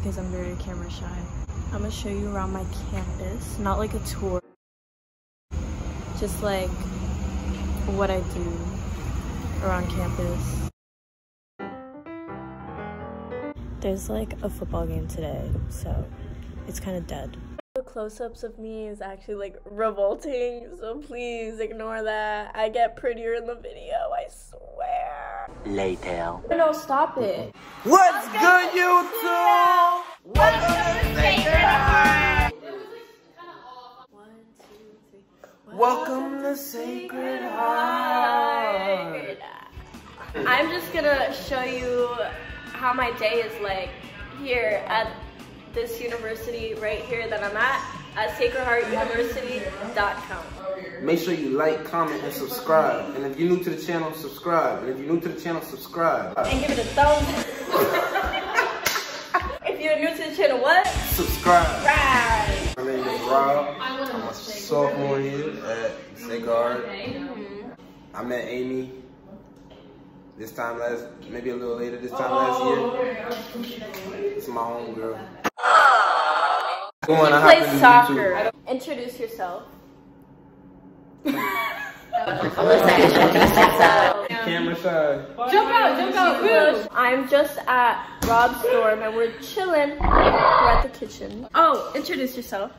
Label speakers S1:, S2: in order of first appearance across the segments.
S1: because I'm very camera shy. I'm gonna show you around my campus, not like a tour, just like what I do around campus. There's like a football game today, so it's kind of dead. The close-ups of me is actually like revolting, so please ignore that. I get prettier in the video, I swear.
S2: Later.
S1: No, stop it.
S3: What's good, YouTube? Welcome to Sacred Heart.
S1: One, two, three.
S3: Welcome to Sacred Heart.
S1: I'm just gonna show you how my day is like here at this university right here that I'm at at sacredheartuniversity.com.
S3: Make sure you like, comment, and subscribe. And if you're new to the channel, subscribe. And if you're new to the channel, subscribe.
S1: And give it a thumbs. if you're new to the channel, what?
S3: Subscribe.
S1: Right.
S3: My name is Rob. I'm a sophomore here at Sacred Heart. Mm-hmm. I met Amy this time last, maybe a little later this time last year. Oh, it's my home girl. Uh, Going, I
S1: Play
S3: happen to YouTube.
S1: soccer. Introduce yourself.
S3: Camera shy.
S1: Jump out, jump out, I'm just at Rob's dorm and we're chilling. We're at the kitchen. Oh, introduce yourself.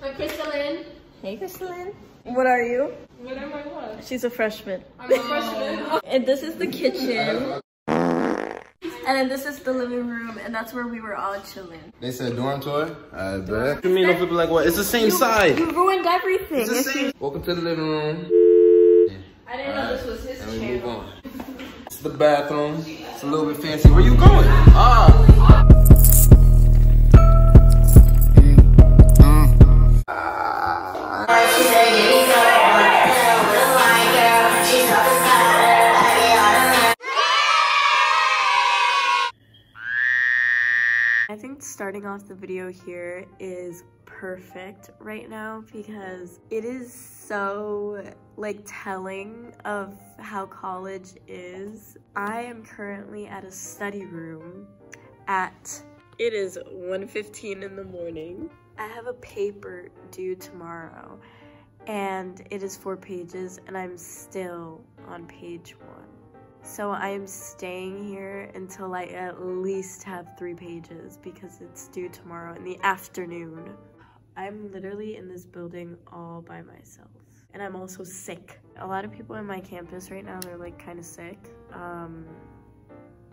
S4: I'm Crystalline.
S1: Hey, Crystalline. What are you?
S4: What am I what?
S1: She's a freshman.
S4: I'm a freshman.
S1: And this is the kitchen. And then this is the living room, and that's where we were all chilling.
S3: They said dorm tour? I bet. You mean don't flip like what? It's the same side.
S1: You ruined everything.
S3: It's the same. Welcome to the living room.
S4: I didn't know this was his
S3: And we move
S4: channel.
S3: on. It's the bathroom. It's a little bit fancy. Where you going? Ah.
S1: I think starting off the video here is perfect right now because it is so like telling of how college is. I am currently at a study room at it is 1:15 in the morning. I have a paper due tomorrow and it is 4 pages and I'm still on page 1. So I am staying here until I at least have three pages because it's due tomorrow in the afternoon. I'm literally in this building all by myself. And I'm also sick. A lot of people in my campus right now, they're like kind of sick. Um,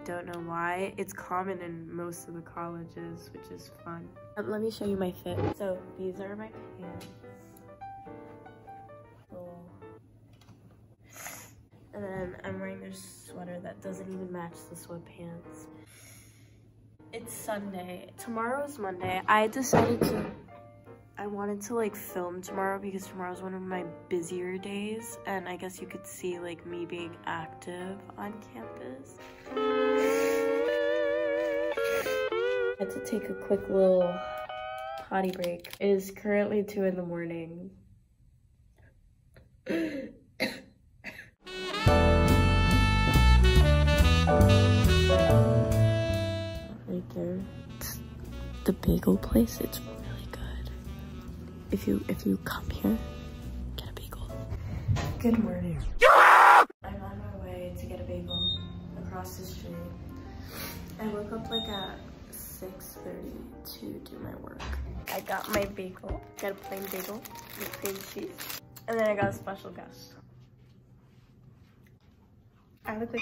S1: don't know why. It's common in most of the colleges, which is fun. Um, let me show you my fit. So these are my pants. And then I'm wearing this sweater that doesn't even match the sweatpants. It's Sunday. Tomorrow's Monday. I decided to, I wanted to like film tomorrow because tomorrow's one of my busier days. And I guess you could see like me being active on campus. I had to take a quick little potty break. It is currently two in the morning. right there. It's the bagel place. It's really good. If you if you come here, get a bagel. Good morning. I'm on my way to get a bagel across the street. I woke up like at 6.30 to do my work. I got my bagel. Got a plain bagel with cream cheese. And then I got a special guest.
S5: I look like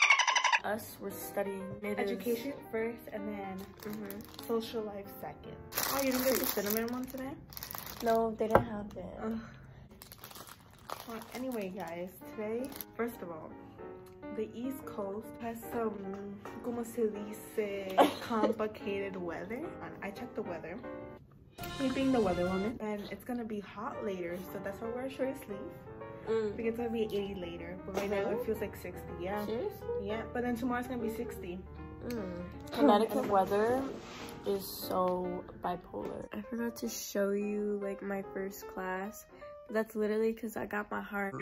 S1: Us, we're studying. It is-
S5: education first and then
S1: Mhm.
S5: social life second. Oh, you didn't get the cinnamon one today?
S1: No, they didn't.
S5: Ugh. Well, anyway, guys, today, first of all, the East Coast has some, como se dice, complicated weather. I checked the weather. Me being the weather woman, and it's gonna be hot later, so that's why we're a short sleeve.
S1: Mm.
S5: I think it's gonna be 80 later, but right now it feels like 60. Yeah,
S1: Seriously?
S5: yeah. But then tomorrow's gonna be 60.
S1: Mm. Connecticut weather is so bipolar. I forgot to show you like my first class. That's literally because I got my heart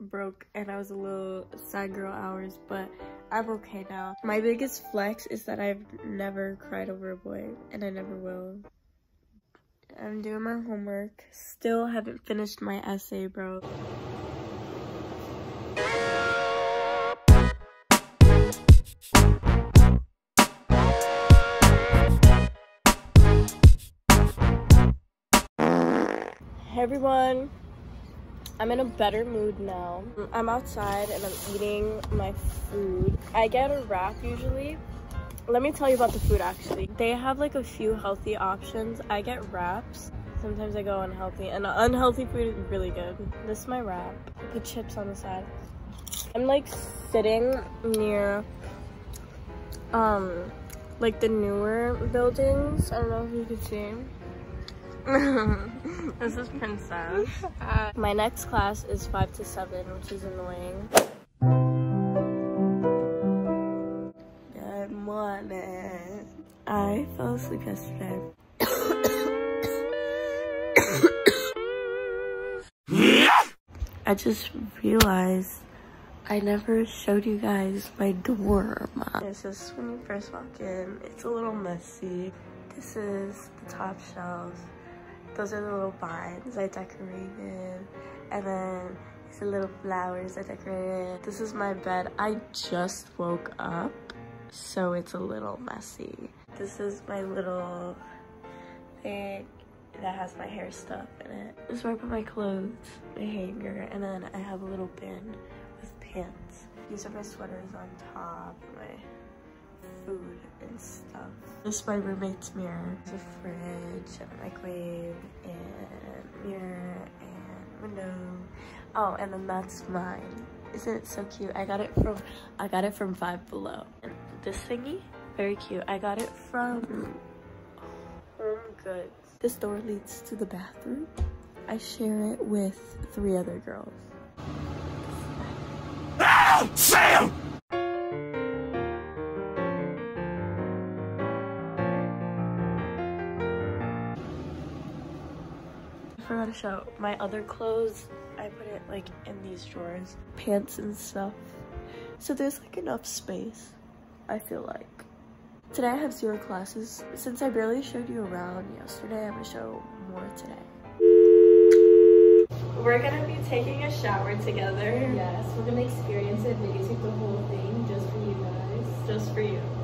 S1: broke and I was a little sad girl hours, but I'm okay now. My biggest flex is that I've never cried over a boy and I never will. I'm doing my homework. Still haven't finished my essay, bro. Hey everyone, I'm in a better mood now. I'm outside and I'm eating my food. I get a wrap usually. Let me tell you about the food actually. They have like a few healthy options. I get wraps. Sometimes I go unhealthy and unhealthy food is really good. This is my wrap. The chips on the side. I'm like sitting near um like the newer buildings. I don't know if you can see. this is Princess. Uh, my next class is 5 to 7, which is annoying. Good morning. I fell asleep yesterday. I just realized I never showed you guys my dorm. This is when you first walk in. It's a little messy. This is the top shelves. Those are the little vines I decorated. And then these are little flowers I decorated. This is my bed. I just woke up, so it's a little messy. This is my little thing that has my hair stuff in it. This is where I put my clothes, my hanger, and then I have a little bin with pants. These are my sweaters on top, my food and stuff. This is my roommate's mirror. There's a fridge and microwave and mirror and window. Oh, and then that's mine. Isn't it so cute? I got it from I got it from Five Below. And this thingy, very cute. I got it from Home Goods. This door leads to the bathroom. I share it with three other girls.
S2: Sam!
S1: Forgot to show my other clothes. I put it like in these drawers, pants and stuff. So there's like enough space, I feel like. Today I have zero classes. Since I barely showed you around yesterday, I'm gonna show more today. We're gonna be taking a shower together.
S4: Yes, we're gonna experience it, videotape the whole thing just for you guys.
S1: Just for you.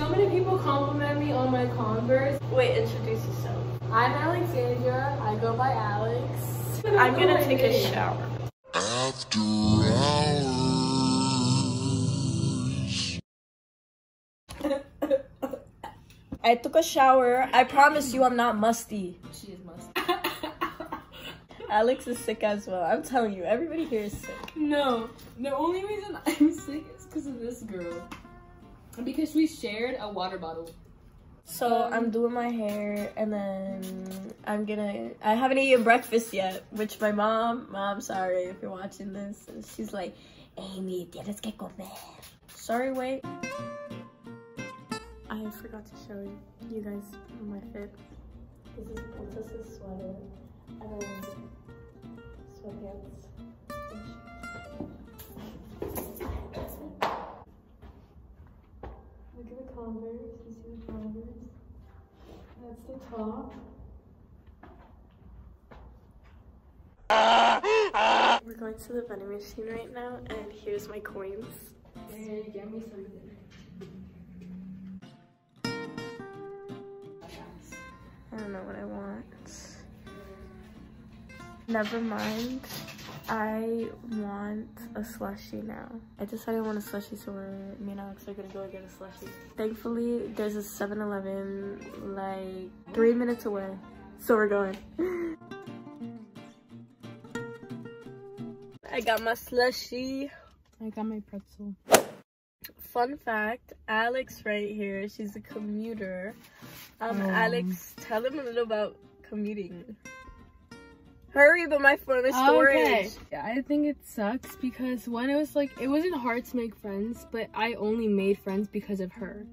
S4: So many people compliment me on my Converse.
S1: Wait, introduce yourself.
S4: I'm Alexandra. I go by Alex.
S1: I'm gonna take a shower.
S2: After hours.
S1: I took a shower. I promise you I'm not musty.
S4: She is must.
S1: Alex is sick as well. I'm telling you, everybody here is sick.
S4: No, the only reason I'm sick is because of this girl. And because we shared a water bottle.
S1: So
S4: Um,
S1: I'm doing my hair and then I'm gonna I haven't eaten breakfast yet, which my mom mom sorry if you're watching this. She's like, Amy, tienes que comer. Sorry, wait. I forgot to show you, you guys my fit. This is Princess's sweater That's the top. We're going to the vending machine right now, and here's my coins.
S4: Get me something.
S1: I don't know what I want. Never mind. I want a slushie now. I decided I want a slushie, so we're, me and Alex are gonna go get a slushie. Thankfully, there's a 7-Eleven like three minutes away, so we're going. I got my slushie.
S4: I got my pretzel.
S1: Fun fact, Alex right here, she's a commuter. Um, Alex, tell them a little about commuting. Hurry, but my phone is storage.
S4: Okay. I think it sucks because when it was like, it wasn't hard to make friends, but I only made friends because of her.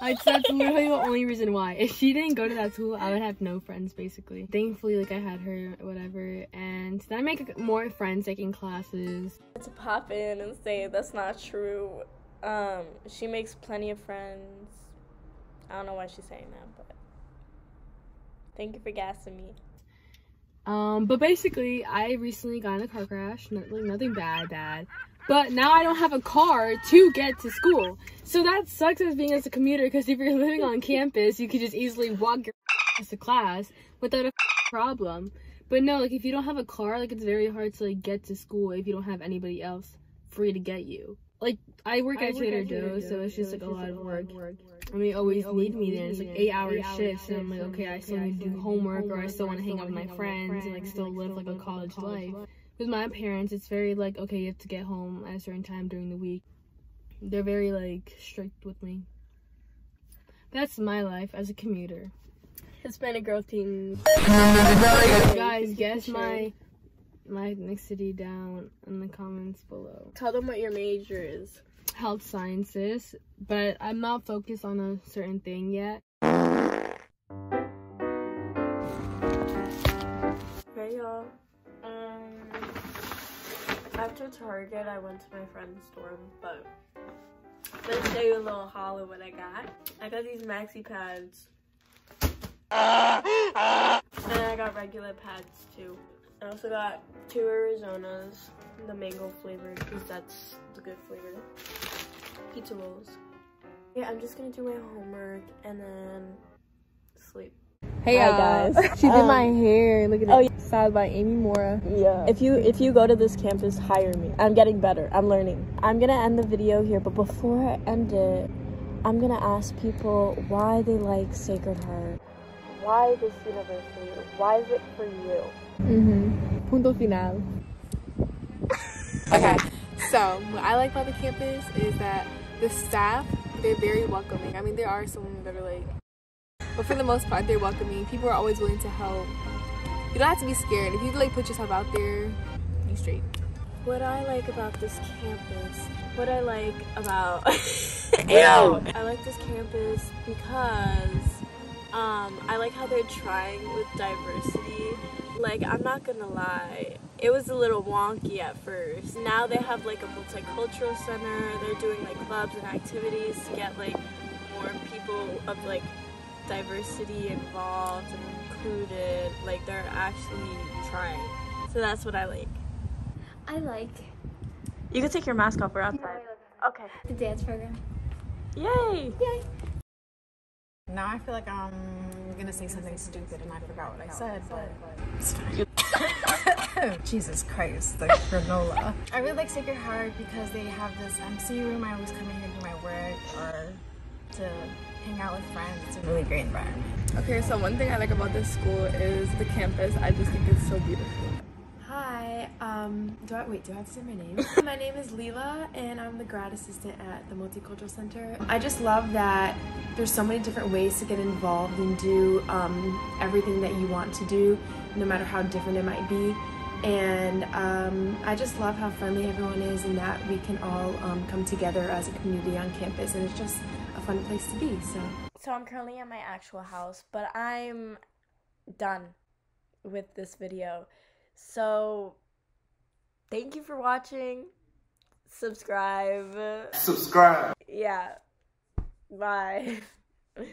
S6: Like that's literally the only reason why. If she didn't go to that school, I would have no friends basically. Thankfully, like I had her, whatever, and then I make more friends like in classes.
S1: To pop in and say that's not true. Um, she makes plenty of friends. I don't know why she's saying that, but thank you for gassing me.
S6: Um, but basically, I recently got in a car crash. Not, like, nothing bad, bad. But now I don't have a car to get to school. So that sucks as being as a commuter because if you're living on campus, you could just easily walk your to class without a problem. But no, like if you don't have a car, like it's very hard to like get to school if you don't have anybody else free to get you. Like I work at Trader Joe's, so it's just like a lot of work. And they always need me there. It's like eight hour shifts, and I'm like, okay, I still need to do homework, or I still want to hang out with my friends and like still live like a college life. With my parents, it's very like, okay, you have to get home at a certain time during the week. They're very like strict with me. That's my life as a commuter.
S1: Hispanic girl team.
S6: Guys, guess my my ethnicity down in the comments below.
S1: Tell them what your major is.
S6: Health sciences, but I'm not focused on a certain thing yet.
S1: Hey y'all. Um, after Target, I went to my friend's store, but let's show you a little haul of what I got. I got these maxi pads. and I got regular pads too. I also got two Arizonas, the mango flavored, because that's the good flavor. Pizza rolls. Yeah, I'm just gonna do my homework and then sleep.
S7: Hey
S1: Hi, guys.
S7: She did
S1: Um,
S7: my hair. Look at
S1: oh,
S7: it. Styled by Amy Mora.
S1: Yeah. If you if you go to this campus, hire me. I'm getting better. I'm learning. I'm gonna end the video here, but before I end it, I'm gonna ask people why they like Sacred Heart. Why this university? Why is it for you?
S7: Mm-hmm. Punto final. okay. So what I like about the campus is that the staff they're very welcoming. I mean, there are some that are like, but for the most part, they're welcoming. People are always willing to help. You don't have to be scared. If you like put yourself out there, you straight.
S1: What I like about this campus, what I like about Ew. I like this campus because um, I like how they're trying with diversity. Like I'm not gonna lie, it was a little wonky at first. Now they have like a multicultural center. They're doing like clubs and activities to get like more people of like diversity involved and included. Like they're actually trying. So that's what I like.
S8: I like
S1: You can take your mask off. We're outside. Okay.
S8: the dance program.
S1: Yay! Yay!
S9: Now I feel like I'm gonna say something stupid and I forgot what I said, but it's fine. Jesus Christ, the granola. I really like Sacred Heart because they have this MC room. I always come in here to do my work or to hang out with friends. It's a really great environment.
S7: Okay, so one thing I like about this school is the campus. I just think it's so beautiful.
S10: Um, do I, wait, do I have to say my name? my name is Leela and I'm the grad assistant at the Multicultural Center. I just love that there's so many different ways to get involved and do um, everything that you want to do, no matter how different it might be. And um, I just love how friendly everyone is and that we can all um, come together as a community on campus and it's just a fun place to be, so.
S1: So I'm currently at my actual house, but I'm done with this video. So Thank you for watching. Subscribe.
S3: Subscribe.
S1: Yeah. Bye. Bye.